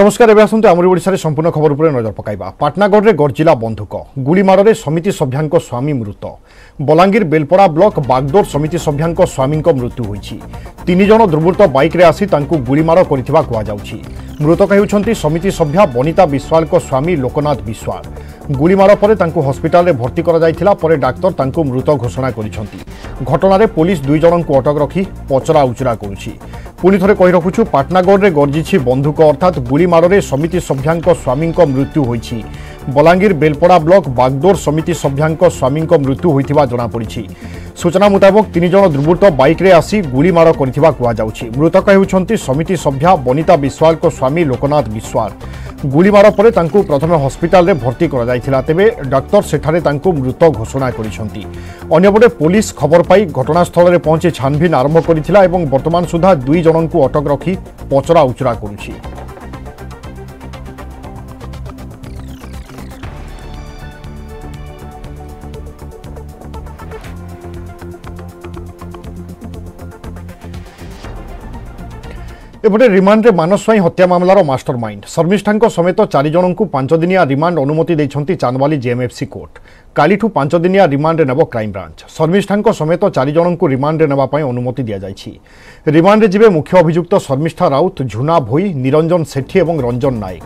নমস্কার এবে আসন্তু আমার ওড়িশার সম্পূর্ণ খবর উপরে নজর পকাইবা পাটনাগড়ে গর্জিলা বন্ধুক গুড়িমাড়ে সমিতি সভ্যাঙ্ক স্বামী মৃত বলাঙ্গীর বেলপড়া ব্লক বাগদোর সমিতি সভ্যাঙ্ক স্বামীঙ্ক মৃত্যু হয়েছে তিনজন দুর্বৃত্ত বাইকরে আসি তাঁকু গুড়িমাড় করে কুযাচ্ছে মৃতক হেউছেন সমিতি সভ্যা বনিতা বিশ্বালক স্বামী লোকনাথ বিশ্বাল গুলিমাড় পরে তাঁকু হসপিটালে ভর্তি করা পরে ডাক্তার তাঁকু মৃত ঘোষণা করেছেন ঘটনার পুলিশ দুই জনক অটক রাখি পচরা উচরা করছে পুনি থরে কই রাখুছু পাটনাগড়ে গর্জিছি বন্ধুক অর্থাৎ গুলিমাড়ে সমিতি সভ্যাঙ্ক স্বামী মৃত্যু হয়েছে বলাঙ্গীর বেলপড়া ব্লক বাগদোর সমিতি সভ্যাঙ্ক স্বামীঙ্ক মৃত্যু হয়েছে জনাপড়ি সূচনা মুতাবক তিনজন দুর্বৃত্ত বাইক্রে আসি গুলিমাড় করে কুযাচ্ছে মৃতক হচ্ছেন সমিতি সভ্যা বনিতা বিশ্বাল স্বামী লোকনাথ বিশ্বাল গুলিমাড় পরে তাঁকু প্রথমে হসপিটালে ভর্তি করা যাইছিলা তেবে ডাক্তার সেখানে তাঁকু মৃত ঘোষণা করেছেন অন্যপটে পুলিশ খবর পাই ঘটনাস্থলে পৌঁছে ছানভিন আরম্ভ করেছিল এবং বর্তমান সুদ্ধা দুই জনকু অটক রাখি পচরা উচরা করুছে এপটে রিমান্ডে ମାନସ ସ୍ୱାଇଁ ହତ୍ୟା ମାମଲାର ମାଷ୍ଟର ମାଇଣ୍ଡ ଶର୍ମିଷ୍ଠାଙ୍କ ସମେତ ଚାରିଜଣଙ୍କୁ ପାଞ୍ଚଦିନିଆ ରିମାଣ୍ଡ ଅନୁମତି ଦେଇଛନ୍ତି ଚାନ୍ଦବାଲି ଜେଏମ୍ଏଫ୍ସି କୋର୍ଟ କାଲିଠୁ ପାଞ୍ଚଦିନିଆ ରିମାଣ୍ଡରେ ନେବ କ୍ରାଇମ୍ବ୍ରାଞ୍ଚ ଶର୍ମିଷ୍ଠାଙ୍କ ସମେତ ଚାରିଜଣଙ୍କୁ ରିମାଣ୍ଡରେ ନେବା ପାଇଁ ଅନୁମତି ଦିଆଯାଇଛି ରିମାଣ୍ଡରେ ଯିବେ ମୁଖ୍ୟ ଅଭିଯୁକ୍ତ ଶର୍ମିଷ୍ଠା ରାଉତ ଝୁନା ଭୋଇ ନିରଞ୍ଜନ ସେଠୀ ଏବଂ ରଞ୍ଜନ ନାୟକ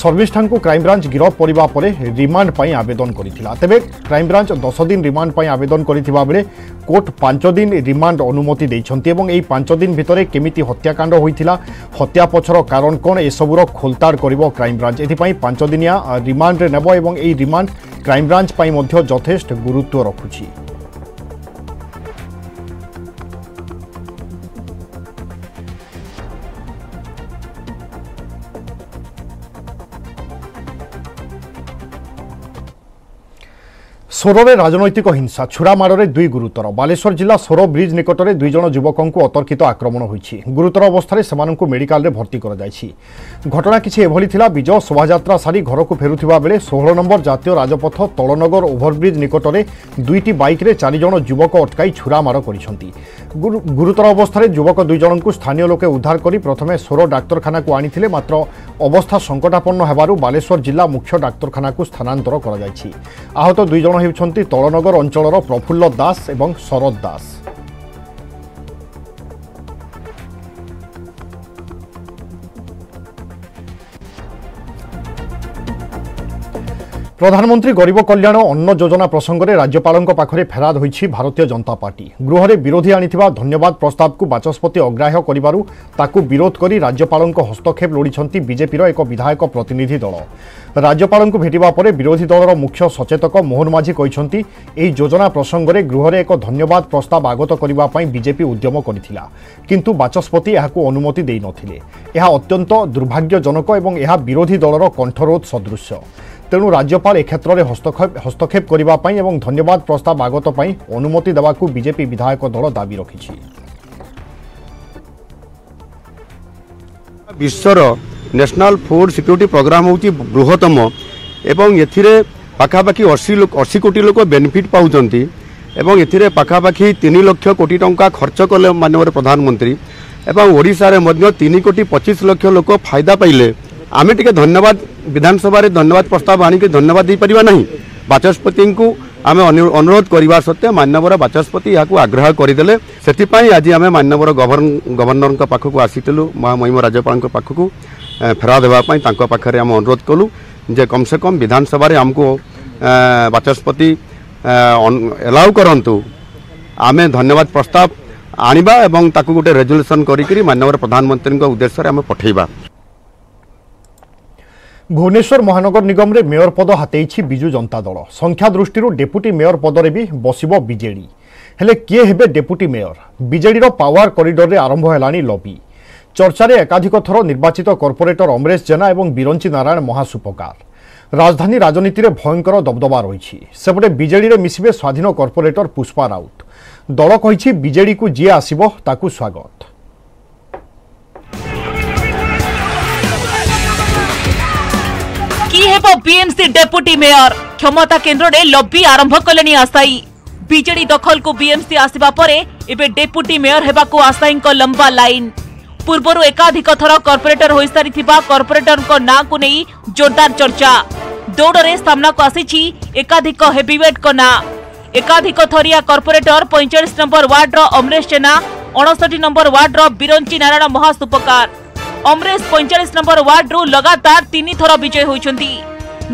ଶର୍ମିଷ୍ଠାଙ୍କୁ କ୍ରାଇମ୍ବ୍ରାଞ୍ଚ ଗିରଫ କରିବା ପରେ ରିମାଣ୍ଡ ପାଇଁ ଆବେଦନ କରିଥିଲା ତେବେ କ୍ରାଇମ୍ବ୍ରାଞ୍ଚ ଦଶ ଦିନ ରିମାଣ୍ଡ ପାଇଁ ଆବେଦନ କରିଥିବା ବେଳେ କୋର୍ଟ ପାଞ୍ଚ ଦିନ ରିମାଣ୍ଡ ଅନୁମତି ଦେଇଛନ୍ତି ଏବଂ ଏହି ପାଞ୍ଚ ଦିନ ଭିତରେ କେମିତି ହତ୍ୟାକାଣ୍ଡ ହୋଇଥିଲା হত্যা পছর কারণ কোণ এসবুর খোলতাড় করব ক্রাইমব্রাঞ্চ এথিপাই পাঁচদিনিয়া রিমান্ডে নেব এবং এই রিমান্ড ক্রাইমব্রাঞ্চ যথেষ্ট গুরুত্ব রাখুছি সোররে রাজনৈতিক হিংসা ছুরামাড়ে দুই গুরুতর বালেশ্বর জেলা সোর ব্রিজ নিকটরে দুইজন যুবকঙ্ অতর্কিত আক্রমণ হয়েছে গুরুতর অবস্থায় সে মেডিকালে ভর্তি করা যাইছি ঘটনা কিছু এভাবে লা বিজয় শোভাযাত্রা সারি ঘরক ফেরুবা বেড়ে ষোহল নম্বর জাতীয় রাজপথ তলনগর ওভরব্রিজ নিকটরে দুইটি বাইকরে চারিজন যুবক অটকাই ছুরামাড় করেছেন গুরুতর অবস্থায় যুবক দুইজণক স্থানীয় লোকে উদ্ধার করে প্রথমে সোর ডাক্তারখানা আনিলে মাত্র অবস্থা সংকটাপন্ন হবার বালেশ্বর জেলা মুখ্য ডাক্তারখানা স্থানান্তর করা যাইছি আহত দুইজন ହେଉଛନ୍ତି ତଳନଗର ଅଞ୍ଚଳର ପ୍ରଫୁଲ୍ଲ ଦାସ ଏବଂ ଶରଦ ଦାସ প্রধানমন্ত্রী গরিব কল্যাণ অন্ন যোজনা প্রসঙ্গে রাজ্যপালঙ্ পাখে ফেরাদ হয়েছে ভারতীয় জনতা পার্টি গৃহরে বিরোধী আনিথিবা ধন্যবাদ প্রস্তাবকু বাচস্পতি অগ্রাহ্য করিবারু তাকু বিরোধ করি রাজ্যপালঙ্ হস্তক্ষেপ লোড়িছন্তি বিজেপির এক বিধায়ক প্রতিনিধি দল রাজ্যপালঙ্ ভেটিবা পরে বিরোধী দলর মুখ্য সচেতক মোহন মাঝি কইছন্তি এই যোজনা প্রসঙ্গে গৃহরে এক ধন্যবাদ প্রস্তাব আগত করিবা পাই বিজেপি উদ্যম করিছিলা কিন্তু বাচস্পতি এহাকু অনুমতি দেই নথিলে এহা অত্যন্ত দুর্ভাগ্যজনক এবং এহা বিরোধী দলর কণ্ঠরোধ সদৃশ্য ତେଣୁ ରାଜ୍ୟପାଳ ଏ କ୍ଷେତ୍ରରେ ହସ୍ତକ୍ଷେପ ହସ୍ତକ୍ଷେପ କରିବା ପାଇଁ ଏବଂ ଧନ୍ୟବାଦ ପ୍ରସ୍ତାବ ଆଗତ ପାଇଁ ଅନୁମତି ଦେବାକୁ ବିଜେପି ବିଧାୟକ ଦଳ ଦାବି ରଖିଛି ବିଶ୍ୱର ନ୍ୟାସନାଲ୍ ଫୁଡ଼ ସିକ୍ୟୁରିଟି ପ୍ରୋଗ୍ରାମ୍ ହେଉଛି ବୃହତ୍ତମ ଏବଂ ଏଥିରେ ପାଖାପାଖି ଅଶୀ ଲୋକ ଅଶୀ କୋଟି ଲୋକ ବେନିଫିଟ୍ ପାଉଛନ୍ତି ଏବଂ ଏଥିରେ ପାଖାପାଖି ତିନି ଲକ୍ଷ କୋଟି ଟଙ୍କା ଖର୍ଚ୍ଚ କଲେ ମାନ୍ୟବର ପ୍ରଧାନମନ୍ତ୍ରୀ ଏବଂ ଓଡ଼ିଶାରେ ମଧ୍ୟ ତିନି କୋଟି ପଚିଶ ଲକ୍ଷ ଲୋକ ଫାଇଦା ପାଇଲେ आम टे धन्यवाद विधानसभा धन्यवाद प्रस्ताव आणिक धन्यवाद देपर ना बाचस्पति आम अनुरोध करवा सत्वे मानवर बाचस्पति यहाँ आग्रह करदे से आज आम मानवर गभर्न गवर्नर पाखक आसीलु महामहिम राज्यपाल पाखक फेरा देवाई अनुरोध कलु जे कम से कम विधानसभा आमको बाचस्पति एलाउ करतु आम धन्यवाद प्रस्ताव ଆଣିବା गोटे ତାକୁ ଗୋଟେ प्रधानमंत्री उद्देश्य ମାନ୍ୟବର ପ୍ରଧାନମନ୍ତ୍ରୀଙ୍କ ভুবনেশ্বর মহানগর নিগমের মেয়র পদ হাতেইছি বিজু জনতা দল সংখ্যা দৃষ্টি ডেপুটি মেয়র পদরে বি বসব বিজে হলে কিয়ে হেবে ডেপুটি মেয়র বিজেডির পাওয়ার কৰিডরে আরম্ভ হলানি লবি চর্চার একাধিক থর নির্বাচিত কর্পোরেটর অমরেশ জেনা এবং বিরঞ্চি নারায়ণ মহাসুপকার রাজধানী রাজনীতি ভয়ঙ্কর দবদবা রয়েছে সেপটে বিজেডিরে মিশবে স্বাধীন কর্পোরেটর পুষ্পা রাউত দল কিন্তু বিজেডি কু আসব তা স্বাগত বিএমসি ডেপুটি মেয়র ক্ষমতা কেন্দ্রে লবি আরম্ভ কলে আশায়ী বিজেডি দখলক বিএমসি আসবা পরে এবে ডেপুটি মেয়র হওয়া আশায়ী লম্বা লাইন পূর্বর একাধিক থর কর্পোরেটর হয়ে সারি কর্পোরেটর না জোরদার চর্চা দৌড়ে সামনাকু আসিছি একাধিক হেভিওয়েট না একাধিক থরিয়া কর্পোরেটর পঁয়চাশ নম্বর ওয়ার্ডর অমরেশ জেনা অণষঠি নম্বর ওয়ার্ডর বিরঞ্চি নারায়ণ মহাসুপকার অমরেশ পঁয়চাশ নম্বর ওয়ার্ডরু লগাতার তিন থর বিজয়ী হয়েছেন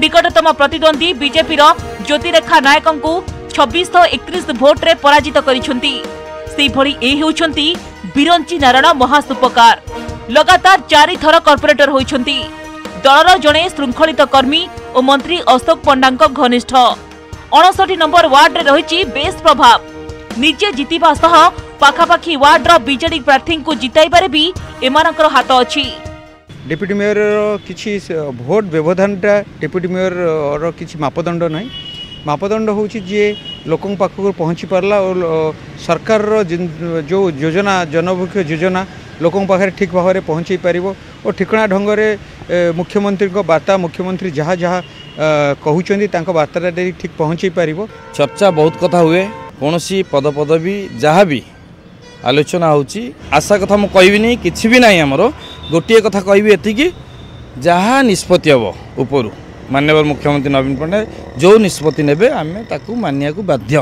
নিকটতম প্রতিদ্বন্দ্বী বিজেপির জ্যোতিরেখা নায়কଙ୍କୁ ଛବିଶଶହ ଏକତିରିଶ ଭୋଟ୍ରେ ପରାଜିତ କରିଛନ୍ତି ସେହିଭଳି ଏ ହେଉଛନ୍ତି ବିରଞ୍ଚି ନାରାୟଣ ମହାସୁପକାର ଲଗାତାର ଚାରିଥର କର୍ପୋରେଟର ହୋଇଛନ୍ତି ଦଳର ଜଣେ ଶୃଙ୍ଖଳିତ କର୍ମୀ ଓ ମନ୍ତ୍ରୀ ଅଶୋକ ପଣ୍ଡାଙ୍କ ଘନିଷ୍ଠ ଅଣଷଠି ନମ୍ବର ୱାର୍ଡରେ ରହିଛି ବେଶ୍ ପ୍ରଭାବ ନିଜେ ଜିତିବା ସହ ପାଖାପାଖି ୱାର୍ଡର ବିଜେଡି ପ୍ରାର୍ଥୀଙ୍କୁ ଜିତାଇବାରେ ବି ଏମାନଙ୍କର ହାତ ଅଛି ଡେପୁଟି ମେୟରର କିଛି ଭୋଟ ବ୍ୟବଧାନଟା ଡେପୁଟି ମେୟରର କିଛି ମାପଦଣ୍ଡ ନାହିଁ ମାପଦଣ୍ଡ ହେଉଛି ଯିଏ ଲୋକଙ୍କ ପାଖକୁ ପହଞ୍ଚି ପାରିଲା ଓ ସରକାରର ଯେଉଁ ଯୋଜନା ଜନମୁଖୀ ଯୋଜନା ଲୋକଙ୍କ ପାଖରେ ଠିକ୍ ଭାବରେ ପହଞ୍ଚାଇ ପାରିବ ଓ ଠିକଣା ଢଙ୍ଗରେ ମୁଖ୍ୟମନ୍ତ୍ରୀଙ୍କ ବାର୍ତ୍ତା ମୁଖ୍ୟମନ୍ତ୍ରୀ ଯାହା ଯାହା କହୁଛନ୍ତି ତାଙ୍କ ବାର୍ତ୍ତାଟା ନେଇ ଠିକ୍ ପହଞ୍ଚାଇ ପାରିବ ଚର୍ଚ୍ଚା ବହୁତ କଥା ହୁଏ କୌଣସି ପଦପଦବୀ ଯାହା ବି ଆଲୋଚନା ହେଉଛି ଆଶା କଥା ମୁଁ କହିବିନି କିଛି ବି ନାହିଁ ଆମର ଗୋଟିଏ କଥା କହିବି ଏତିକି ଯାହା ନିଷ୍ପତ୍ତି ହେବ ଉପରୁ ମାନ୍ୟବର ମୁଖ୍ୟମନ୍ତ୍ରୀ ନବୀନ ପଟ୍ଟନାୟକ ଯେଉଁ ନିଷ୍ପତ୍ତି ନେବେ ଆମେ ତାକୁ ମାନିବାକୁ ବାଧ୍ୟ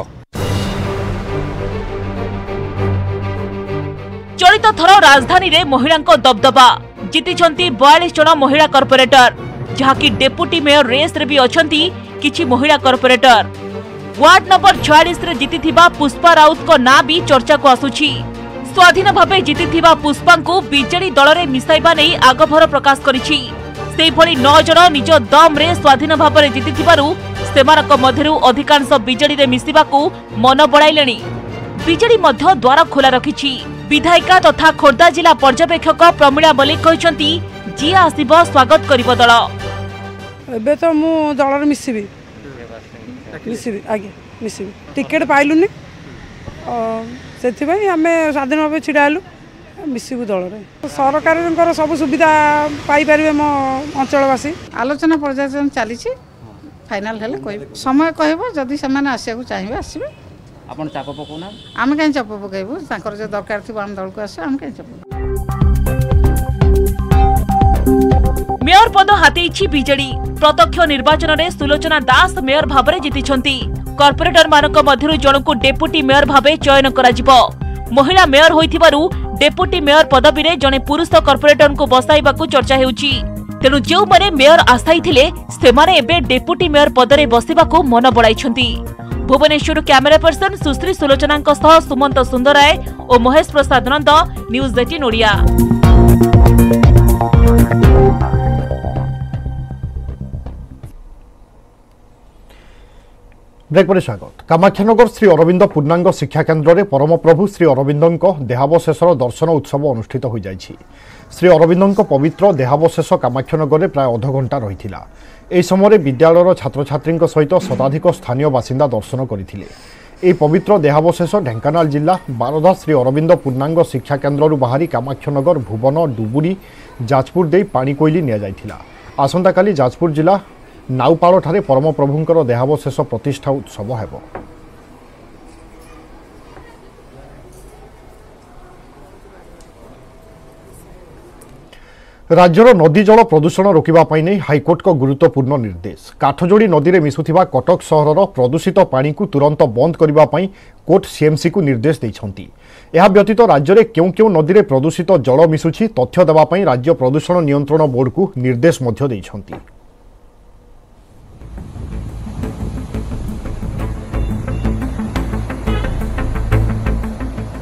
ଚଳିତ ଥର ରାଜଧାନୀରେ ମହିଳାଙ୍କ ଦବଦବା ଜିତିଛନ୍ତି ବୟାଳିଶ ଜଣ ମହିଳା କର୍ପୋରେଟର ଯାହାକି ଡେପୁଟି ମେୟର ରେସ୍ରେ ବି ଅଛନ୍ତି କିଛି ମହିଳା କର୍ପୋରେଟର ୱାର୍ଡ ନମ୍ବର ଛୟାଳିଶରେ ଜିତିଥିବା ପୁଷ୍ପା ରାଉତଙ୍କ ନାଁ ବି ଚର୍ଚ୍ଚାକୁ ଆସୁଛି ସ୍ୱାଧୀନ ଭାବେ ଜିତିଥିବା ପୁଷ୍ପାଙ୍କୁ ବିଜେଡି ଦଳରେ ମିଶାଇବା ନେଇ ଆଗଭର ପ୍ରକାଶ କରିଛି ସେହିଭଳି ନଅ ଜଣ ନିଜ ଦମ୍ରେ ସ୍ୱାଧୀନ ଭାବରେ ଜିତିଥିବାରୁ ସେମାନଙ୍କ ମଧ୍ୟରୁ ଅଧିକାଂଶ ବିଜେଡିରେ ମିଶିବାକୁ ମନ ବଳାଇଲେଣି ବିଜେଡି ମଧ୍ୟ ଦ୍ୱାର ଖୋଲା ରଖିଛି ବିଧାୟିକା ତଥା ଖୋର୍ଦ୍ଧା ଜିଲ୍ଲା ପର୍ଯ୍ୟବେକ୍ଷକ ପ୍ରମିଳା ମଲ୍ଲିକ କହିଛନ୍ତି ଯିଏ ଆସିବ ସ୍ୱାଗତ କରିବ ଦଳ ଏବେ ତ ମୁଁ ଦଳରେ ମିଶିବି ମିଶିବି ଆଜ୍ଞା ମିଶିବି ଟିକେଟ୍ ପାଇଲୁନି ସେଥିପାଇଁ ଆମେ ସ୍ୱାଧୀନ ଭାବେ ଛିଡ଼ା ହେଲୁ ମିଶିବୁ ଦଳରେ ସରକାରଙ୍କର ସବୁ ସୁବିଧା ପାଇପାରିବେ ମୋ ଅଞ୍ଚଳବାସୀ ଆଲୋଚନା ପର୍ଯ୍ୟାଲୋଚନା ଚାଲିଛି ଫାଇନାଲ୍ ହେଲେ କହିବେ ସମୟ କହିବ ଯଦି ସେମାନେ ଆସିବାକୁ ଚାହିଁବେ ଆସିବେ ଆପଣ ଚାପ ପକାଉନା ଆମେ କାହିଁ ଚାପ ପକାଇବୁ ତାଙ୍କର ଯଦି ଦରକାର ଥିବ ଆମ ଦଳକୁ ଆସିବେ ଆମେ କାହିଁ ଚାପ মেয়র পদ হাতেইছি ବିଜେଡ଼ି প্রত্যক্ষ ନିର୍ବାଚନରେ ସୁଲୋଚନା ଦାସ মেয়র ଭାବରେ ଜିତିଛନ୍ତି କର୍ପୋରେଟରମାନଙ୍କ ମଧ୍ୟରୁ ଜଣଙ୍କୁ ଡେପୁଟି ମେୟର ଭାବେ ଚୟନ କରାଯିବ ମହିଳା ମେୟର ହୋଇଥିବାରୁ ଡେପୁଟି ମେୟର ପଦବୀରେ ଜଣେ ପୁରୁଷ କର୍ପୋରେଟରଙ୍କୁ ବସାଇବାକୁ ଚର୍ଚ୍ଚା ହେଉଛି ତେଣୁ ଯେଉଁମାନେ ମେୟର ଆଶାୟୀ ଥିଲେ ସେମାନେ ଏବେ ଡେପୁଟି ମେୟର ପଦରେ ବସିବାକୁ ମନ ବଳାଇଛନ୍ତି ଭୁବନେଶ୍ୱରରୁ କ୍ୟାମେରା ପର୍ସନ ସୁଶ୍ରୀ ସୁଲୋଚନାଙ୍କ ସହ ସୁମନ୍ତ ସୁନ୍ଦରାୟ ଓ ମହେଶ ପ୍ରସାଦ ନନ୍ଦ ନ୍ୟୁଜ୍ ଏଟିନ୍ ଓଡ଼ିଆ ବ୍ରେକ୍ପରେ ସ୍ୱାଗତ କାମାକ୍ଷାନଗର ଶ୍ରୀ ଅରବିନ୍ଦ ପୂର୍ଣ୍ଣାଙ୍ଗ ଶିକ୍ଷାକେନ୍ଦ୍ରରେ ପରମପ୍ରଭୁ ଶ୍ରୀ ଅରବିନ୍ଦଙ୍କ ଦେହାବଶେଷର ଦର୍ଶନ ଉତ୍ସବ ଅନୁଷ୍ଠିତ ହୋଇଯାଇଛି ଶ୍ରୀ ଅରବିନ୍ଦଙ୍କ ପବିତ୍ର ଦେହାବଶେଷ କାମାକ୍ଷାନଗରରେ ପ୍ରାୟ ଅଧଘଣ୍ଟା ରହିଥିଲା ଏହି ସମୟରେ ବିଦ୍ୟାଳୟର ଛାତ୍ରଛାତ୍ରୀଙ୍କ ସହିତ ଶତାଧିକ ସ୍ଥାନୀୟ ବାସିନ୍ଦା ଦର୍ଶନ କରିଥିଲେ ଏହି ପବିତ୍ର ଦେହାବଶେଷ ଢେଙ୍କାନାଳ ଜିଲ୍ଲା ବାରଧା ଶ୍ରୀ ଅରବିନ୍ଦ ପୂର୍ଣ୍ଣାଙ୍ଗ ଶିକ୍ଷାକେନ୍ଦ୍ରରୁ ବାହାରି କାମାକ୍ଷାନଗର ଭୁବନ ଡୁବୁରି ଯାଜପୁର ଦେଇ ପାଣିକୋଇଲି ନିଆଯାଇଥିଲା ଆସନ୍ତାକାଲି ଯାଜପୁର ଜିଲ୍ଲା ନାଉପାଳଠାରେ ପରମପ୍ରଭୁଙ୍କର ଦେହାବଶେଷ ପ୍ରତିଷ୍ଠା ଉତ୍ସବ ହେବ ରାଜ୍ୟର ନଦୀ ଜଳ ପ୍ରଦୂଷଣ ରୋକିବା ପାଇଁ ନେଇ ହାଇକୋର୍ଟଙ୍କ ଗୁରୁତ୍ୱପୂର୍ଣ୍ଣ ନିର୍ଦ୍ଦେଶ କାଠଯୋଡ଼ି ନଦୀରେ ମିଶୁଥିବା କଟକ ସହରର ପ୍ରଦୂଷିତ ପାଣିକୁ ତୁରନ୍ତ ବନ୍ଦ କରିବା ପାଇଁ କୋର୍ଟ ସିଏମ୍ସିକୁ ନିର୍ଦ୍ଦେଶ ଦେଇଛନ୍ତି ଏହା ବ୍ୟତୀତ ରାଜ୍ୟରେ କେଉଁ କେଉଁ ନଦୀରେ ପ୍ରଦୂଷିତ ଜଳ ମିଶୁଛି ତଥ୍ୟ ଦେବା ପାଇଁ ରାଜ୍ୟ ପ୍ରଦୂଷଣ ନିୟନ୍ତ୍ରଣ ବୋର୍ଡକୁ ନିର୍ଦ୍ଦେଶ ମଧ୍ୟ ଦେଇଛନ୍ତି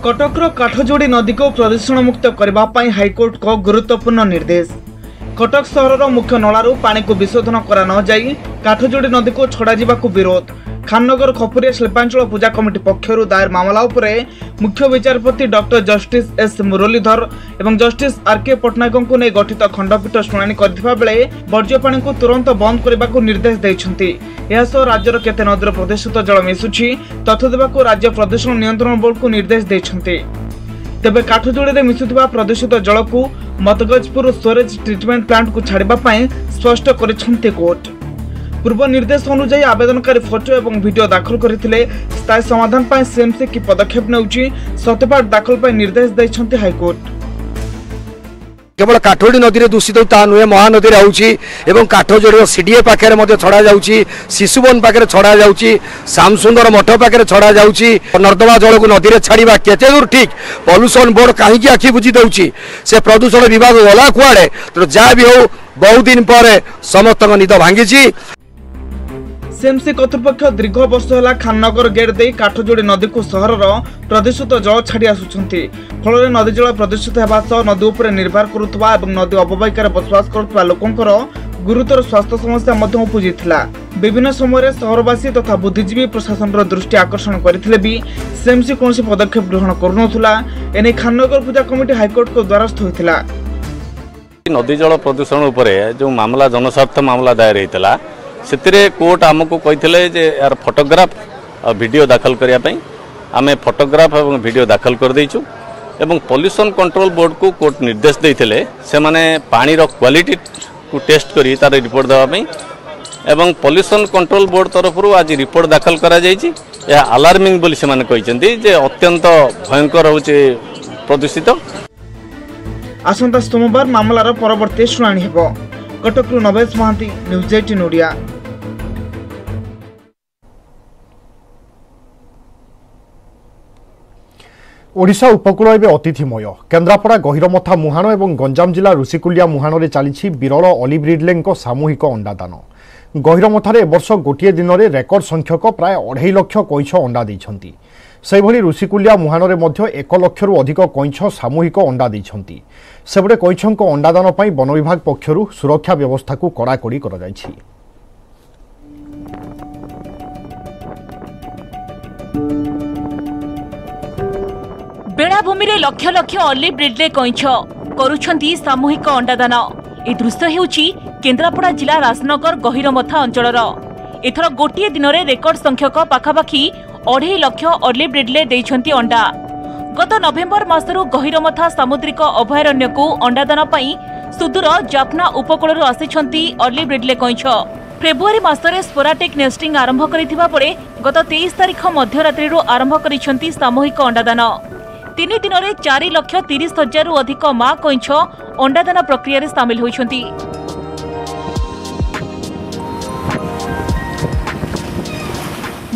କଟକର କାଠଯୋଡ଼ି ନଦୀକୁ ପ୍ରଦୂଷଣମୁକ୍ତ କରିବା ପାଇଁ ହାଇକୋର୍ଟଙ୍କ ଗୁରୁତ୍ୱପୂର୍ଣ୍ଣ ନିର୍ଦ୍ଦେଶ କଟକ ସହରର ମୁଖ୍ୟ ନଳାରୁ ପାଣିକୁ ବିଶୋଧନ କରା ନଯାଇ କାଠଯୋଡ଼ି ନଦୀକୁ ଛଡ଼ାଯିବାକୁ ବିରୋଧ খাননগর খপুরিয়া শিল্পাঞ্চল পূজা কমিটি পক্ষর দায়ের মামলা উপরে মুখ্য বিচারপতি ডক্টর জষ্টিস এস মুরলীধর এবং জষ্টিস আর কে পট্টনাকু নিয়ে গঠিত খণ্ডপীঠ শুনানি করা বেড়ে বর্জ্যপাণী তুরন্ত বন্ধ করা নির্দেশ দিয়েছেন ଏହାସହ ରାଜ୍ୟର କେତେ ନଦୀର ପ୍ରଦୂଷିତ ଜଳ ମିଶୁଛି ତଥ୍ୟ ଦେବାକୁ ରାଜ୍ୟ ପ୍ରଦୂଷଣ ନିୟନ୍ତ୍ରଣ ବୋର୍ଡକୁ ନିର୍ଦ୍ଦେଶ ଦେଇଛନ୍ତି ତେବେ କାଠଯୋଡ଼ିରେ ମିଶୁଥିବା ପ୍ରଦୂଷିତ ଜଳକୁ ମତଗଜପୁର ସ୍ୱେରେଜ୍ ଟ୍ରିଟମେଣ୍ଟ ପ୍ଲାଣ୍ଟକୁ ଛାଡ଼ିବା ପାଇଁ ସ୍ପଷ୍ଟ କରିଛନ୍ତି କୋର୍ଟ পূর্ব নির্দেশ অনুযায়ী আবেদনকারী ফটো এবং ভিডিও দাখল করে স্থায়ী সমাধান পাই সিএমসি কি পদক্ষেপ নেଉଛି সত্যপাঠ দাখল পাই নির্দেশ দিয়েছেন হাইকোর্ট কেবল কাঠোড়ি নদীরে দূষিত তা নুহে মহানদীরে হচ্ছে এবং কাঠজোড়ির সিডিএ পাখে ছড়া যাচ্ছি শিশুবন পাখে ছড়া যাচ্ছি শ্যামসুন্দর মঠ পাখে ছড়া যাচ্ছি নর্দমা জলক নদীরে ছাড়া কেতে দূর ঠিক পলুশন বোর্ড কী আখি বুঝি দেছি সে প্রদূষণ বিভাগ গলা কুয়াড়ে তো যা বি হোক বহুদিন পরে সমস্ত নিদ ভাঙ্গিছি ସିଏମ୍ସି କର୍ତ୍ତୃପକ୍ଷ ଦୀର୍ଘ ବର୍ଷ ହେଲା ଖାନନଗର ଗେଟ୍ ଦେଇ କାଠଯୋଡ଼ି ନଦୀକୁ ସହରର ପ୍ରଦୂଷିତ ଜଳ ଛାଡ଼ି ଆସୁଛନ୍ତି ଫଳରେ ନଦୀ ଜଳ ପ୍ରଦୂଷିତ ହେବା ସହ ନଦୀ ଉପରେ ନିର୍ଭର କରୁଥିବା ଏବଂ ନଦୀ ଅବବାହିକାରେ ବସବାସ କରୁଥିବା ଲୋକଙ୍କର ଗୁରୁତର ସ୍ୱାସ୍ଥ୍ୟ ସମସ୍ୟା ମଧ୍ୟ ଉପୁଜିଥିଲା ବିଭିନ୍ନ ସମୟରେ ସହରବାସୀ ତଥା ବୁଦ୍ଧିଜୀବୀ ପ୍ରଶାସନର ଦୃଷ୍ଟି ଆକର୍ଷଣ କରିଥିଲେ ବି ସିଏମ୍ସି କୌଣସି ପଦକ୍ଷେପ ଗ୍ରହଣ କରୁନଥିଲା ଏନେଇ ଖାନନଗର ପୂଜା କମିଟି ହାଇକୋର୍ଟଙ୍କ ଦ୍ୱାରସ୍ଥ ହୋଇଥିଲା ନଦୀ ଜଳ ପ୍ରଦୂଷଣ ଉପରେ ଯେଉଁ ମାମଲା ଜନସ୍ୱାର୍ଥ ମାମଲା ଦାୟର ହୋଇଥିଲା ସେଥିରେ କୋର୍ଟ ଆମକୁ କହିଥିଲେ ଯେ ଏହାର ଫଟୋଗ୍ରାଫ ଆଉ ଭିଡ଼ିଓ ଦାଖଲ କରିବା ପାଇଁ ଆମେ ଫଟୋଗ୍ରାଫ ଏବଂ ଭିଡ଼ିଓ ଦାଖଲ କରିଦେଇଛୁ ଏବଂ ପଲ୍ୟୁସନ୍ କଣ୍ଟ୍ରୋଲ ବୋର୍ଡ଼କୁ କୋର୍ଟ ନିର୍ଦ୍ଦେଶ ଦେଇଥିଲେ ସେମାନେ ପାଣିର କ୍ୱାଲିଟିକୁ ଟେଷ୍ଟ କରି ତା'ର ରିପୋର୍ଟ ଦେବା ପାଇଁ ଏବଂ ପଲ୍ୟୁସନ୍ କଣ୍ଟ୍ରୋଲ ବୋର୍ଡ଼ ତରଫରୁ ଆଜି ରିପୋର୍ଟ ଦାଖଲ କରାଯାଇଛି ଏହା ଆଲାର୍ମିଂ ବୋଲି ସେମାନେ କହିଛନ୍ତି ଯେ ଅତ୍ୟନ୍ତ ଭୟଙ୍କର ହେଉଛି ପ୍ରଦୂଷିତ ଆସନ୍ତା ସୋମବାର ମାମଲାର ପରବର୍ତ୍ତୀ ଶୁଣାଣି ହେବ କଟକରୁ ନବେଶ ମହାନ୍ତି ନ୍ୟୁଜ୍ ଏଇଟିନ୍ ଓଡ଼ିଆ ଓଡ଼ିଶା ଉପକୂଳ ଏବେ ଅତିଥିମୟ କେନ୍ଦ୍ରାପଡ଼ା ଗହିରମଥା ମୁହାଣ ଏବଂ ଗଞ୍ଜାମ ଜିଲ୍ଲା ଋଷିକୁଲିଆ ମୁହାଣରେ ଚାଲିଛି ବିରଳ ଅଲିଭ୍ ରିଡ୍ଲେଙ୍କ ସାମୂହିକ ଅଣ୍ଡାଦାନ ଗହିରମଥାରେ ଏ ବର୍ଷ ଗୋଟିଏ ଦିନରେ ରେକର୍ଡ ସଂଖ୍ୟକ ପ୍ରାୟ ଅଢ଼େଇ ଲକ୍ଷ କଇଛ ଅଣ୍ଡା ଦେଇଛନ୍ତି ସେହିଭଳି ଋଷିକୁଲିଆ ମୁହାଣରେ ମଧ୍ୟ ଏକ ଲକ୍ଷରୁ ଅଧିକ କଇଁଛ ସାମୂହିକ ଅଣ୍ଡା ଦେଇଛନ୍ତି ସେପଟେ କଇଁଛଙ୍କ ଅଣ୍ଡାଦାନ ପାଇଁ ବନ ବିଭାଗ ପକ୍ଷରୁ ସୁରକ୍ଷା ବ୍ୟବସ୍ଥାକୁ କଡ଼ାକଡ଼ି କରାଯାଇଛି ବେଳାଭୂମିରେ ଲକ୍ଷ ଲକ୍ଷ ଅଲିଭ୍ କଇଁଛ କରୁଛନ୍ତି ସାମୂହିକ ଅଣ୍ଡାଦାନ ଏହି ଦୃଶ୍ୟ ହେଉଛି କେନ୍ଦ୍ରାପଡ଼ା ଜିଲ୍ଲା ରାଜନଗର ଗହିରମଥା ଅଞ୍ଚଳର ଏଥର ଗୋଟିଏ ଦିନରେ ରେକର୍ଡ ସଂଖ୍ୟକ ପାଖାପାଖି ଅଢ଼େଇ ଲକ୍ଷ ଅଲିଭ୍ ରିଡ୍ଲେ ଦେଇଛନ୍ତି ଅଣ୍ଡା ଗତ ନଭେମ୍ବର ମାସରୁ ଗହିରମଥା ସାମୁଦ୍ରିକ ଅଭୟାରଣ୍ୟକୁ ଅଣ୍ଡାଦାନ ପାଇଁ ସୁଦୂର ଜାଫ୍ନା ଉପକୂଳରୁ ଆସିଛନ୍ତି ଅଲିଭ୍ ରିଡ୍ଲେ କଇଁଛ ଫେବୃଆରୀ ମାସରେ ସ୍ପୋରାଟିକ୍ ନେଷ୍ଟିଂ ଆରମ୍ଭ କରିଥିବା ବେଳେ ଗତ ତେଇଶ ତାରିଖ ମଧ୍ୟରାତ୍ରିରୁ ଆରମ୍ଭ କରିଛନ୍ତି ସାମୂହିକ ଅଣ୍ଡାଦାନ ତିନି ଦିନରେ ଚାରି ଲକ୍ଷ ତିରିଶ ହଜାରରୁ ଅଧିକ ମା କଇଁଛ ଅଣ୍ଡାଦାନ ପ୍ରକ୍ରିୟାରେ ସାମିଲ ହୋଇଛନ୍ତି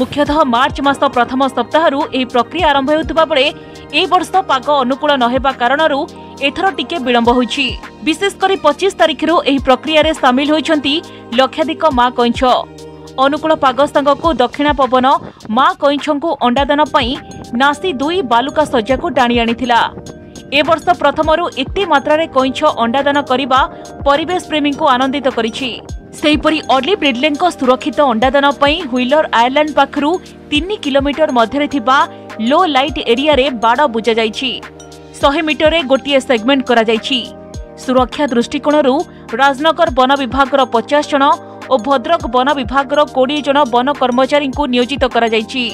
ମୁଖ୍ୟତଃ ମାର୍ଚ୍ଚ ମାସ ପ୍ରଥମ ସପ୍ତାହରୁ ଏହି ପ୍ରକ୍ରିୟା ଆରମ୍ଭ ହେଉଥିବା ବେଳେ ଏ ବର୍ଷ ପାଗ ଅନୁକୂଳ ନହେବା କାରଣରୁ ଏଥର ଟିକେ ବିଳମ୍ବ ହୋଇଛି ବିଶେଷ କରି ପଚିଶ ତାରିଖରୁ ଏହି ପ୍ରକ୍ରିୟାରେ ସାମିଲ ହୋଇଛନ୍ତି ଲକ୍ଷାଧିକ ମା କଇଁଛ ଅନୁକୂଳ ପାଗ ସାଙ୍ଗକୁ ଦକ୍ଷିଣା ପବନ ମା କଇଁଛଙ୍କୁ ଅଣ୍ଡାଦାନ ପାଇଁ ନାସି ଦୁଇ ବାଲୁକା ଶଯ୍ୟାକୁ ଟାଣି ଆଣିଥିଲା ଏ ବର୍ଷ ପ୍ରଥମରୁ ଏତେ ମାତ୍ରାରେ କଇଁଛ ଅଣ୍ଡାଦାନ କରିବା ପରିବେଶ ପ୍ରେମୀଙ୍କୁ ଆନନ୍ଦିତ କରିଛି ସେହିପରି ଅଲି ବ୍ରିଡଲେଙ୍କ ସୁରକ୍ଷିତ ଅଣ୍ଡାଦାନ ପାଇଁ ହ୍ୱିଲର ଆୟର୍ଲାଣ୍ଡ ପାଖରୁ ତିନି କିଲୋମିଟର ମଧ୍ୟରେ ଥିବା ଲୋ ଲାଇଟ୍ ଏରିଆରେ ବାଡ଼ ବୁଜାଯାଇଛି ଶହେ ମିଟରରେ ଗୋଟିଏ ସେଗମେଣ୍ଟ କରାଯାଇଛି ସୁରକ୍ଷା ଦୃଷ୍ଟିକୋଣରୁ ରାଜନଗର ବନ ବିଭାଗର ପଚାଶ ଜଣ ଓ ଭଦ୍ରକ ବନ ବିଭାଗର କୋଡ଼ିଏ ଜଣ ବନ କର୍ମଚାରୀଙ୍କୁ ନିୟୋଜିତ କରାଯାଇଛି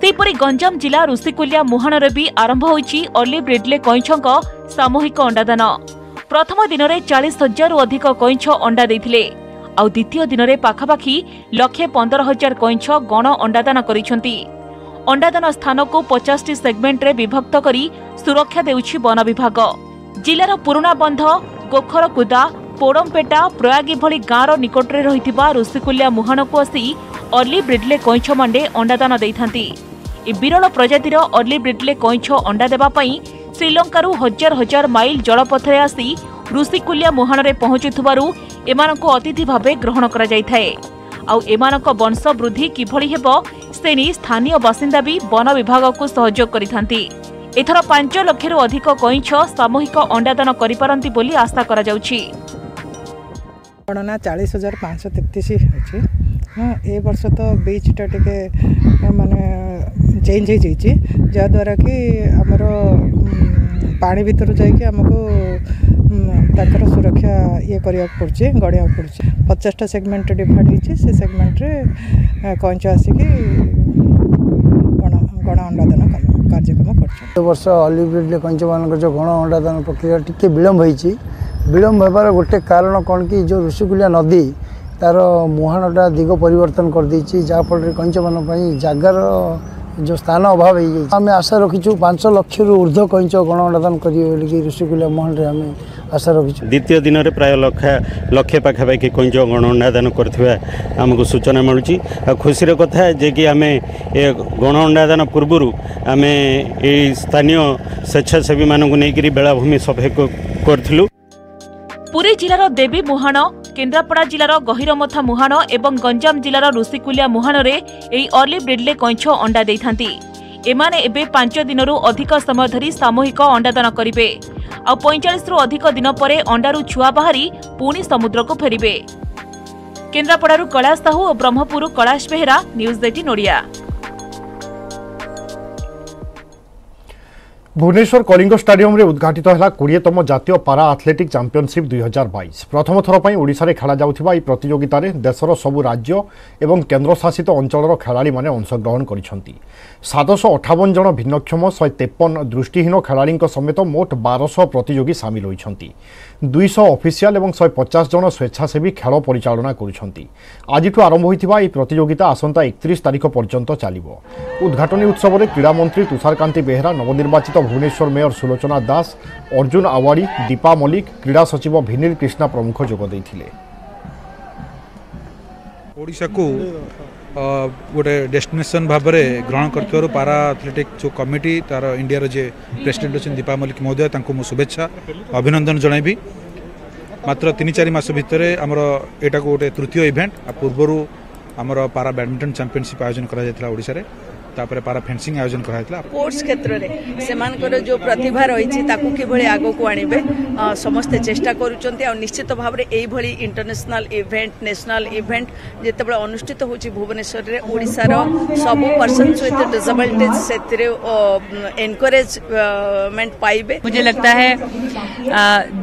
ସେହିପରି ଗଞ୍ଜାମ ଜିଲ୍ଲା ଋଷିକୁଲିଆ ମୁହାଣରେ ବି ଆରମ୍ଭ ହୋଇଛି ଅଲି ବ୍ରିଡଲେ କଇଁଛଙ୍କ ସାମୂହିକ ଅଣ୍ଡାଦାନ ପ୍ରଥମ ଦିନରେ ଚାଳିଶ ହଜାରରୁ ଅଧିକ କଇଁଛ ଅଣ୍ଡା ଦେଇଥିଲେ ଆଉ ଦ୍ୱିତୀୟ ଦିନରେ ପାଖାପାଖି ଲକ୍ଷେ ପନ୍ଦର ହଜାର କଇଁଛ ଗଣ ଅଣ୍ଡାଦାନ କରିଛନ୍ତି ଅଣ୍ଡାଦାନ ସ୍ଥାନକୁ ପଚାଶଟି ସେଗମେଣ୍ଟରେ ବିଭକ୍ତ କରି ସୁରକ୍ଷା ଦେଉଛି ବନ ବିଭାଗ ଜିଲ୍ଲାର ପୁରୁଣା ବନ୍ଧ ଗୋଖରକୁଦା ପୋଡମ୍ପେଟା ପ୍ରୟାଗୀ ଭଳି ଗାଁର ନିକଟରେ ରହିଥିବା ଋଷିକୁଲ୍ୟା ମୁହାଣକୁ ଆସି ଅର୍ଲି ବ୍ରିଡ୍ଲେ କଇଁଛ ମାଣ୍ଡେ ଅଣ୍ଡାଦାନ ଦେଇଥାନ୍ତି ଏ ବିରଳ ପ୍ରଜାତିର ଅର୍ଲି ବ୍ରିଡ୍ଲେ କଇଁଛ ଅଣ୍ଡା ଦେବା ପାଇଁ ଶ୍ରୀଲଙ୍କାରୁ ହଜାର ହଜାର ମାଇଲ ଜଳପଥରେ ଆସି ଋଷିକୁଲିଆ ମୁହାଣରେ ପହଞ୍ଚୁଥିବାରୁ ଏମାନଙ୍କୁ ଅତିଥି ଭାବେ ଗ୍ରହଣ କରାଯାଇଥାଏ ଆଉ ଏମାନଙ୍କ ବଂଶ ବୃଦ୍ଧି କିଭଳି ହେବ ସେ ନେଇ ସ୍ଥାନୀୟ ବାସିନ୍ଦା ବି ବନ ବିଭାଗକୁ ସହଯୋଗ କରିଥାନ୍ତି ଏଥର ପାଞ୍ଚ ଲକ୍ଷରୁ ଅଧିକ କଇଁଛ ସାମୂହିକ ଅଣ୍ଡାଦାନ କରିପାରନ୍ତି ବୋଲି ଆଶା କରାଯାଉଛି ଗଣନା ଚାଳିଶ ହଜାର ପାଞ୍ଚଶହ ତେତିଶ ହେଉଛି ହଁ ଏ ବର୍ଷ ତ ବିଚ୍ଟା ଟିକେ ମାନେ ଚେଞ୍ଜ ହେଇଯାଇଛି ଯାହାଦ୍ୱାରା କି ଆମର ପାଣି ଭିତରୁ ଯାଇକି ଆମକୁ ତାଙ୍କର ସୁରକ୍ଷା ଇଏ କରିବାକୁ ପଡ଼ୁଛି ଗଢ଼ିବାକୁ ପଡ଼ୁଛି ପଚାଶଟା ସେଗମେଣ୍ଟ ଡିଭାଇଡ଼ ହେଇଛି ସେ ସେଗମେଣ୍ଟରେ କଇଁଚ ଆସିକି ଗଣ ଗଣ ଅଣ୍ଡାଦାନ କାର୍ଯ୍ୟକ୍ରମ କରୁଛି କରୁଛନ୍ତି ବର୍ଷ ଅଲିଭିଡ଼ରେ କଇଁଚମାନଙ୍କର ଯେଉଁ ଗଣ ଅଣ୍ଡାଦାନ ପ୍ରକ୍ରିୟା ଟିକେ ବିଳମ୍ବ ହେଇଛି ବିଳମ୍ବ ହେବାର ଗୋଟେ କାରଣ କ'ଣ କି ଯେଉଁ ଋଷିକୁଲିଆ ନଦୀ ତାର ମୁହାଣଟା ଦିଗ ପରିବର୍ତ୍ତନ କରିଦେଇଛି ଯାହାଫଳରେ କଇଁଚମାନଙ୍କ ପାଇଁ ଜାଗାର ଯେଉଁ ସ୍ଥାନ ଅଭାବ ହେଇଯାଇଛି ଆମେ ଆଶା ରଖିଛୁ ପାଞ୍ଚ ଲକ୍ଷରୁ ଊର୍ଦ୍ଧ୍ୱ କଇଁଛ ଗଣନାଦାନ କରିବେ ବୋଲିକି ଋଷିକୁଲ୍ୟା ମହଲରେ ଆମେ ଆଶା ରଖିଛୁ ଦ୍ୱିତୀୟ ଦିନରେ ପ୍ରାୟ ଲକ୍ଷ ଲକ୍ଷେ ପାଖାପାଖି କଇଁଛ ଗଣଅଣ୍ଡାଦାନ କରିଥିବା ଆମକୁ ସୂଚନା ମିଳୁଛି ଆଉ ଖୁସିର କଥା ଯେ କି ଆମେ ଏ ଗଣଅଣ୍ଡାଦାନ ପୂର୍ବରୁ ଆମେ ଏଇ ସ୍ଥାନୀୟ ସ୍ୱେଚ୍ଛାସେବୀମାନଙ୍କୁ ନେଇକରି ବେଳାଭୂମି ସଫେଇ କରିଥିଲୁ ପୁରୀ ଜିଲ୍ଲାର ଦେବୀ ମୁହାଣ କେନ୍ଦ୍ରାପଡ଼ା ଜିଲ୍ଲାର ଗହିରମଥା ମୁହାଣ ଏବଂ ଗଞ୍ଜାମ ଜିଲ୍ଲାର ଋଷିକୁଲିଆ ମୁହାଣରେ ଏହି ଅର୍ଲି ବ୍ରିଡ୍ଲେ କଇଁଛ ଅଣ୍ଡା ଦେଇଥାନ୍ତି ଏମାନେ ଏବେ ପାଞ୍ଚ ଦିନରୁ ଅଧିକ ସମୟ ଧରି ସାମୂହିକ ଅଣ୍ଡାଦାନ କରିବେ ଆଉ ପଇଁଚାଳିଶରୁ ଅଧିକ ଦିନ ପରେ ଅଣ୍ଡାରୁ ଛୁଆ ବାହାରି ପୁଣି ସମୁଦ୍ରକୁ ଫେରିବେ କେନ୍ଦ୍ରାପଡ଼ାରୁ କୈଳାସ ସାହୁ ଓ ବ୍ରହ୍ମପୁରରୁ କୈଳାସ ବେହେରା ନ୍ୟୁଜ୍ ଏଟିନ୍ ଓଡ଼ିଆ ভুবনেশ্বর কলিঙ্গ স্টাডিয়মে উদ্ঘাটিত হল কোড়িয়েতম জাতীয় পারা আথলেটিক চাম্পিয়নশিপ দুই হজার বাইশ প্রথম থরপাই ওড়শার খেলা যাওয়া এই প্রতিযোগিতার দেশের সবু রাজ্য এবং কেন্দ্রশাসিত অঞ্চলর খেলাড়ি মানে অংশগ্রহণ করেছেন সাতশ অঠাবন জন ভিন্নক্ষম শহে তেপন দৃষ্টিহীন খেলাড়ি সমেত মোট বারশ প্রতিযোগী সামিল হয়েছেন দুইশ অফিসিয়াল এবং শহে পচাশ জন স্বেচ্ছাসেবী খেল পরিচালনা করছেন আজিঠু আরম্ভ হয়ে এই প্রতিযোগিতা আসন্তা একত্রিশ তারিখ পর্যন্ত চালিব উদ্ঘাটনী উৎসবের ক্রীড়ামন্ত্রী তুষারকান্তি বেহেরা নবনির্বাচিত ভুবনেশ্বর মেয়র সুলোচনা দাস অর্জুন আওয়াড়ি দীপা মল্লিক ক্রীড়া সচিব ভিনিল কৃষ্ণা প্রমুখ যোগ দিয়ে ଓଡ଼ିଶାକୁ ଗୋଟେ ଡେଷ୍ଟିନେସନ୍ ଭାବରେ ଗ୍ରହଣ କରିଥିବାରୁ ପାରା ଆଥଲେଟିକ୍ ଯେଉଁ କମିଟି ତା'ର ଇଣ୍ଡିଆର ଯିଏ ପ୍ରେସିଡେଣ୍ଟ ଅଛନ୍ତି ଦୀପା ମଲ୍ଲିକ ମହୋଦୟ ତାଙ୍କୁ ମୁଁ ଶୁଭେଚ୍ଛା ଅଭିନନ୍ଦନ ଜଣାଇବି ମାତ୍ର ତିନି ଚାରି ମାସ ଭିତରେ ଆମର ଏଇଟାକୁ ଗୋଟେ ତୃତୀୟ ଇଭେଣ୍ଟ ଆଉ ପୂର୍ବରୁ ଆମର ପାରା ବ୍ୟାଡ଼ମିଣ୍ଟନ ଚାମ୍ପିଅନସିପ୍ ଆୟୋଜନ କରାଯାଇଥିଲା ଓଡ଼ିଶାରେ ତାପରେ ପାରା ଫେନ୍ସିଂ ଆୟୋଜନ କରାଯାଇଥିଲା ସ୍ପୋର୍ଟସ କ୍ଷେତ୍ରରେ ସେମାନଙ୍କର ଯେଉଁ ପ୍ରତିଭା ରହିଛି ତାକୁ କିଭଳି ଆଗକୁ ଆଣିବେ ସମସ୍ତେ ଚେଷ୍ଟା କରୁଛନ୍ତି ଆଉ ନିଶ୍ଚିତ ଭାବରେ ଏଇଭଳି ଇଣ୍ଟରନ୍ୟାସନାଲ ଇଭେଣ୍ଟ ନ୍ୟାସନାଲ ଇଭେଣ୍ଟ ଯେତେବେଳେ ଅନୁଷ୍ଠିତ ହେଉଛି ଭୁବନେଶ୍ୱରରେ ଓଡ଼ିଶାର ସବୁ ପର୍ସନ ସହିତ ଡିସେବିଲିଟିଜ ସେଥିରେ एनकरेजमेंट पाइबे मुझे लगता है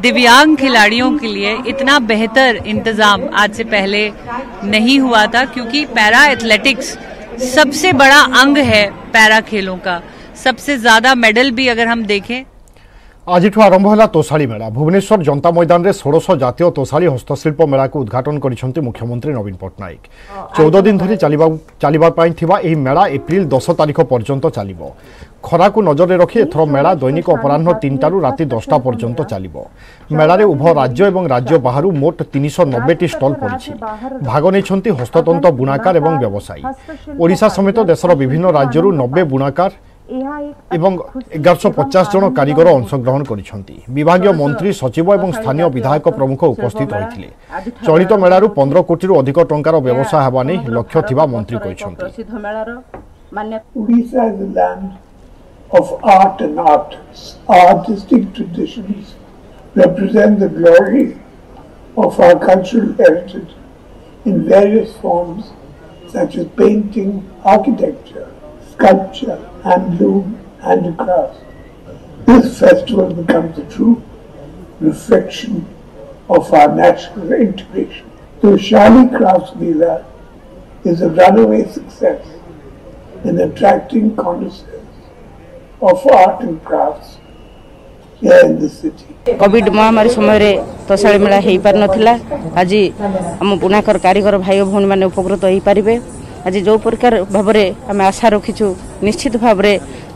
दिव्यांग खिलाड़ियों के लिए इतना बेहतर इंतजाम आज से पहले नहीं हुआ था क्योंकि पैरा एथलेटिक्स सबसे बड़ा अंग है पैरा खेलों का सबसे ज्यादा मेडल भी अगर हम देखें আজিঠু আরম্ভ হল তোষাড়ী মেলা ভুবনেশ্বর জনতা ময়দানের ষোড়শ জাতীয় তোষাড়ী হস্তশিল্প মেলাকে উদ্ঘাটন করেছেন মুখ্যমন্ত্রী নবীন পট্টনাক আচ্ছা, চৌদ দিন ধরে চালা এই মেলা এপ্রিল দশ তারিখ পর্যন্ত চালব খরাকু নজরে রাখি এথর মেলা দৈনিক অপরাহ্ন তিনটার রাতে দশটা পর্যন্ত চালব মেলায় উভয় রাজ্য এবং রাজ্য বাহার মোট তিনশ নবেটি স্টল পড়ছে ভাগ নিয়েছেন হস্ততন্ত বুণাকার এবং ব্যবসায়ী ওড়শা সমেত দেশের বিভিন্ন রাজ্যর নবে বুণাকার এবং এগারশো পচাশ জন কারিগর অংশগ্রহণ করেছেন বিভাগীয় মন্ত্রী সচিব এবং স্থানীয় বিধায়ক প্রমুখ উপস্থিত হয়েছিল চলিত মেলার পনেরো কোটি অধিক টঙ্কার ব্যবসায় হওয়া নিয়ে লক্ষ্য থাকা মন্ত্রী Of art and artists. Our artistic traditions represent the glory of our cultural heritage in various forms such as painting, architecture, sculpture, and loom and craft. This festival becomes a true reflection of our natural integration. The Shali Crafts Mela is a runaway success in attracting connoisseurs of art and crafts here in the city. Covid ମହାମାରୀ ସମୟରେ ତଶାଳି ମେଳା ହୋଇପାରିନଥିଲା ଆଜି ଆମ ବୁଣାକର କାରିଗର ଭାଇ ଭଉଣୀମାନେ ଉପକୃତ ହୋଇପାରିବେ आज जो प्रकार भाव आम आशा रखीचु निश्चित भाव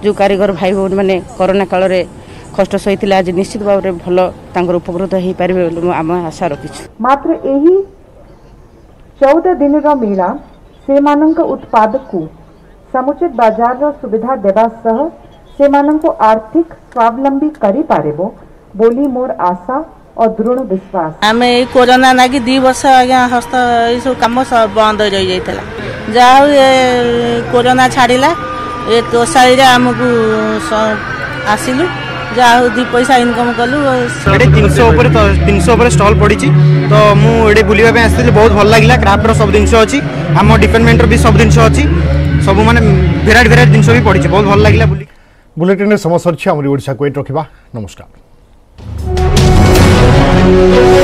जो कारीगर भाई भाई करोना काल में कष्ट सही आज निश्चित भाव में भल उपकृत हो पारे आम आशा रखी मात्र यही चौदह दिन रेला से उत्पाद को समुचित बाजार सुविधा देवा सह से आर्थिक स्वावलंबी कर बोली मोर आशा और दृढ़ विश्वास आम कोरोना लगे दी वर्ष आज हस्त सब कम सब बंद हो जाता ଯାହା ହଉ କୋରୋନା ଛାଡ଼ିଲା ଏ ତୋଷାଳିରେ ଆମକୁ ଆସିଲୁ ଯାହା ହଉ ଦୁଇ ପଇସା ଇନକମ୍ କଲୁ ଏଠି ତିନିଶହ ଉପରେ ତିନିଶହ ଉପରେ ଷ୍ଟଲ୍ ପଡ଼ିଛି ତ ମୁଁ ଏଠି ବୁଲିବା ପାଇଁ ଆସିଥିଲି ବହୁତ ଭଲ ଲାଗିଲା କ୍ରାଫ୍ଟର ସବୁ ଜିନିଷ ଅଛି ଆମ ଡିପାର୍ଟମେଣ୍ଟର ବି ସବୁ ଜିନିଷ ଅଛି ସବୁ ମାନେ ଭେରାଇଟି ଭେରାଇଟି ଜିନିଷ ବି ପଡ଼ିଛି ବହୁତ ଭଲ ଲାଗିଲା ବୁଲି ବୁଲେଟିନ୍ରେ ସମସ୍ତ ଅଛି ଆମରି ଓଡ଼ିଶାକୁ ଏଇଠି ରଖିବା ନମସ୍କାର